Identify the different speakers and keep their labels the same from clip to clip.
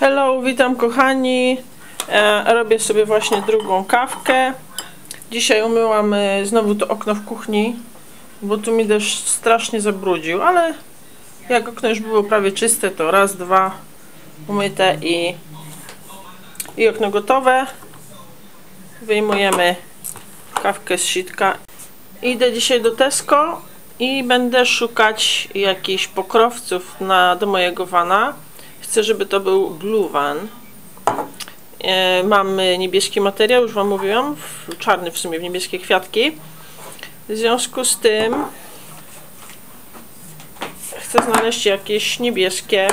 Speaker 1: Hello, witam kochani. E, robię sobie właśnie drugą kawkę. Dzisiaj umyłam e, znowu to okno w kuchni, bo tu mi deszcz strasznie zabrudził, ale jak okno już było prawie czyste, to raz, dwa umyte i, i okno gotowe. Wyjmujemy kawkę z sitka. Idę dzisiaj do Tesco i będę szukać jakichś pokrowców na, do mojego wana. Chcę, żeby to był blue van. E, mamy niebieski materiał, już Wam mówiłam, w, czarny w sumie, w niebieskie kwiatki. W związku z tym chcę znaleźć jakieś niebieskie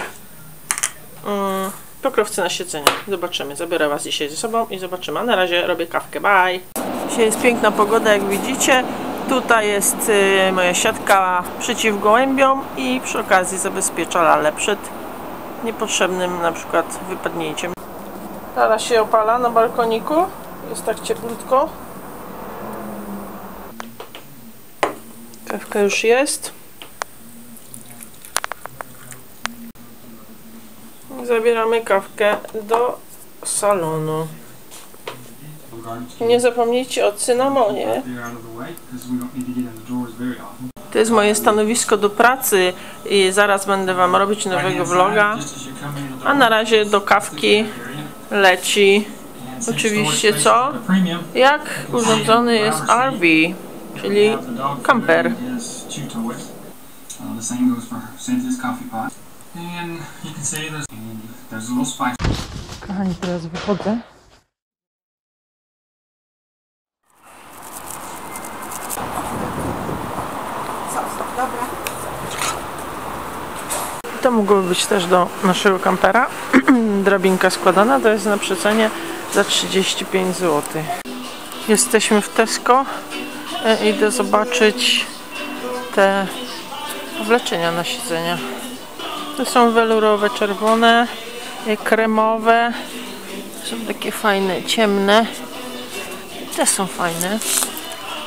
Speaker 1: mm, pokrowce na siedzenie. Zobaczymy, zabiorę Was dzisiaj ze sobą i zobaczymy. A na razie robię kawkę, bye! Dzisiaj jest piękna pogoda, jak widzicie. Tutaj jest y, moja siatka przeciw gołębiom i przy okazji zabezpiecza lalę przed niepotrzebnym na przykład wypadnięciem. Lala się opala na balkoniku. Jest tak cieplutko. Kawka już jest. Zabieramy kawkę do salonu. Nie zapomnijcie o cynamonie. To jest moje stanowisko do pracy i zaraz będę Wam robić nowego vloga. A na razie do kawki leci oczywiście co? Jak urządzony jest RV, czyli kamper. Kochani, teraz wychodzę. To mogłoby być też do naszego kampera. Drabinka składana, to jest na przecenie za 35 zł. Jesteśmy w Tesco. E, idę zobaczyć te wleczenia na siedzenia. To są welurowe, czerwone, e, kremowe. Są takie fajne, ciemne. Te są fajne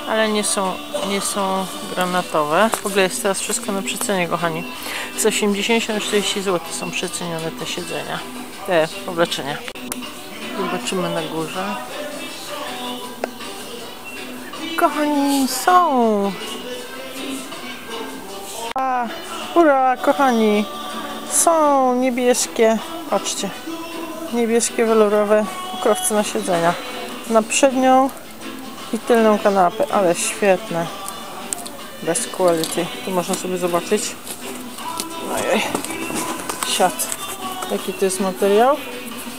Speaker 1: ale nie są, nie są granatowe. W ogóle jest teraz wszystko na przecenie, kochani. Z 80 na 40 zł są przecenione te siedzenia, te obleczenia. Zobaczymy na górze. Kochani, są! A, ura, kochani! Są niebieskie, patrzcie, niebieskie welurowe pokrowce na siedzenia. Na przednią i tylną kanapę, ale świetne. Best quality. Tu można sobie zobaczyć. Ojej. Siat. Jaki to jest materiał?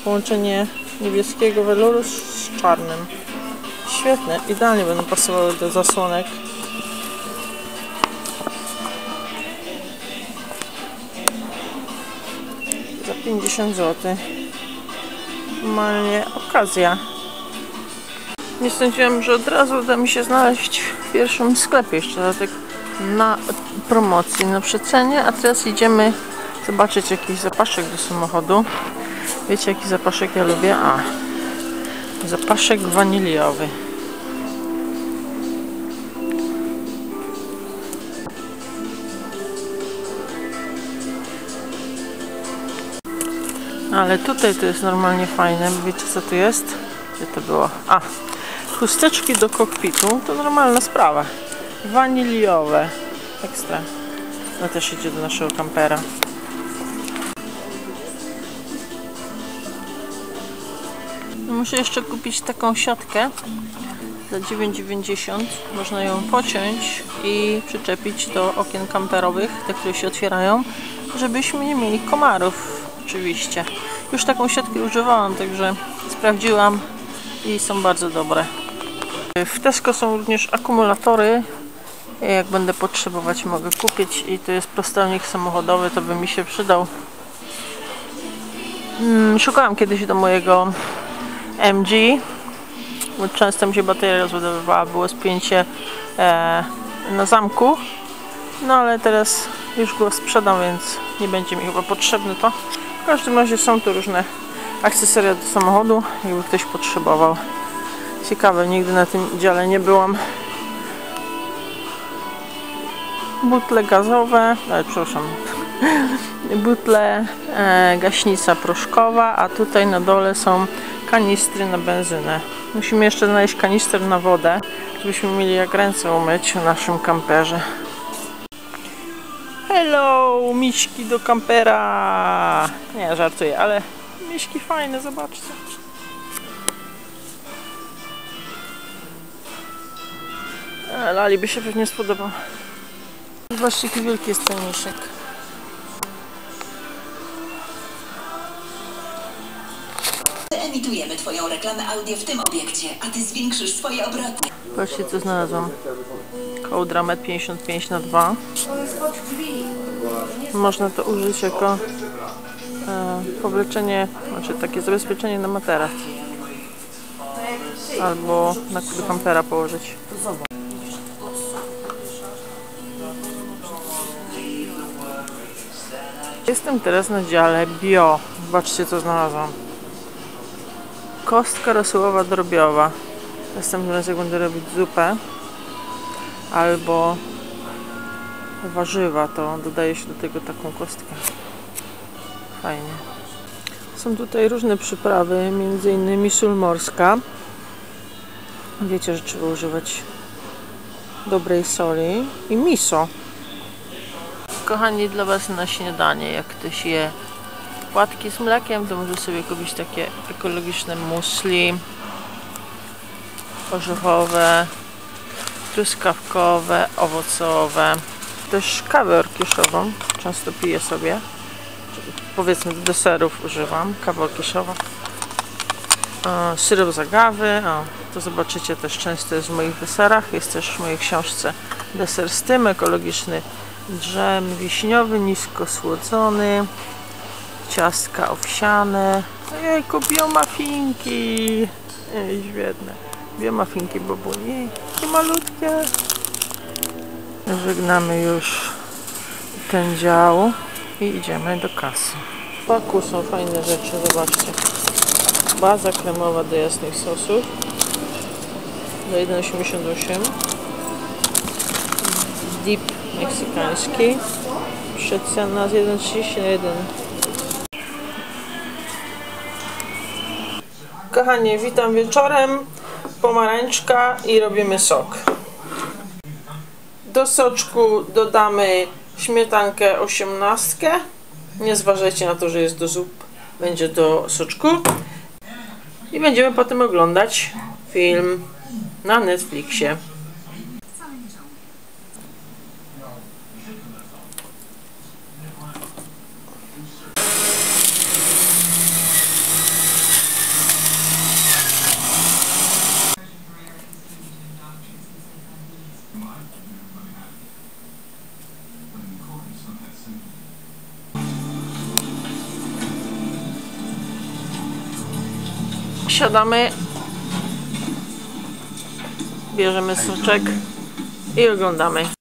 Speaker 1: Połączenie niebieskiego weluru z czarnym. Świetne. Idealnie będą pasowały do zasłonek. Za 50 zł. Normalnie okazja. Nie sądziłam, że od razu uda mi się znaleźć w pierwszym sklepie jeszcze dodatek na promocji, na przecenie, a teraz idziemy zobaczyć jakiś zapaszek do samochodu. Wiecie jaki zapaszek ja lubię? A, zapaszek waniliowy. Ale tutaj to jest normalnie fajne. Wiecie co tu jest? Gdzie to było? A, Chusteczki do kokpitu to normalna sprawa. Waniliowe. Ekstra. No też idzie do naszego kampera. No muszę jeszcze kupić taką siatkę za 9,90. Można ją pociąć i przyczepić do okien kamperowych, te, które się otwierają, żebyśmy nie mieli komarów oczywiście. Już taką siatkę używałam, także sprawdziłam i są bardzo dobre. W Tesco są również akumulatory. Jak będę potrzebować mogę kupić i to jest prostelnik samochodowy, to by mi się przydał. Hmm, szukałam kiedyś do mojego MG, bo często mi się bateria rozładowywała, było spięcie e, na zamku. No ale teraz już go sprzedam, więc nie będzie mi chyba potrzebny to. W każdym razie są tu różne akcesoria do samochodu, jakby ktoś potrzebował. Ciekawe, nigdy na tym dziale nie byłam. Butle gazowe, e, przepraszam, butle, e, gaśnica proszkowa, a tutaj na dole są kanistry na benzynę. Musimy jeszcze znaleźć kanister na wodę, żebyśmy mieli jak ręce umyć w naszym kamperze. Hello, miśki do kampera! Nie, żartuję, ale miśki fajne, zobaczcie. Lali by się pewnie spodobał. Zobaczcie, jaki wielki jest ten miszek.
Speaker 2: Emitujemy Twoją reklamę audio w tym obiekcie, a Ty zwiększysz swoje obroty.
Speaker 1: Patrzcie, co znalazłam. Kołdra 1,55 na 2 Można to użyć jako powleczenie, znaczy takie zabezpieczenie na materac. Albo na do kampera położyć. Jestem teraz na dziale bio. Zobaczcie co znalazłam. Kostka rosołowa drobiowa. Następnym razem będę robić zupę albo warzywa, to dodaje się do tego taką kostkę. Fajnie. Są tutaj różne przyprawy, między innymi sól morska. Wiecie, że trzeba używać dobrej soli i miso. Kochani, dla Was na śniadanie, jak ktoś je płatki z mlekiem, to może sobie kupić takie ekologiczne musli orzechowe, truskawkowe, owocowe. Też kawę orkieszową często piję sobie. Powiedzmy do deserów używam kawę orkieszową. E, Syrop z agawy, o, to zobaczycie też często jest w moich deserach. Jest też w mojej książce deser z tym, ekologiczny drzem wiśniowy, nisko słodzony, ciastka owsiane, jejku, biomafinki, Ej, świetne, biomafinki babuni, Jej, jakie malutkie. Żegnamy już ten dział i idziemy do kasy. W paku są fajne rzeczy, zobaczcie. Baza kremowa do jasnych sosów. Za 1,88 dip meksykański. Przecena z 1,30 na 1 Kochanie, witam wieczorem. Pomarańczka i robimy sok. Do soczku dodamy śmietankę 18 nie zważajcie na to, że jest do zup będzie do soczku i będziemy potem oglądać film na Netflixie siadamy. Bierzemy soczek i oglądamy